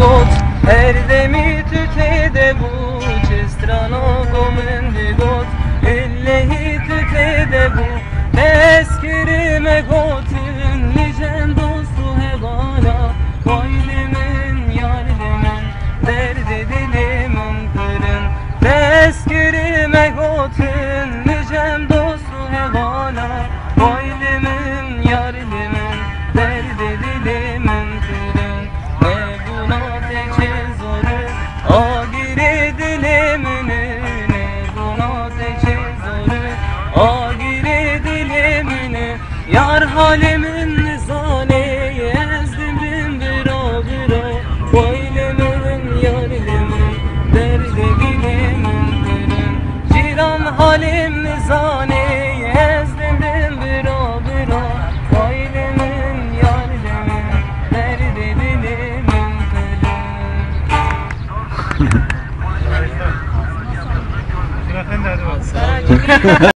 kot Erde mi tükede bu Cestrano gomendi kot Ellehi tükede bu Tezkirime kot I da hadi bak.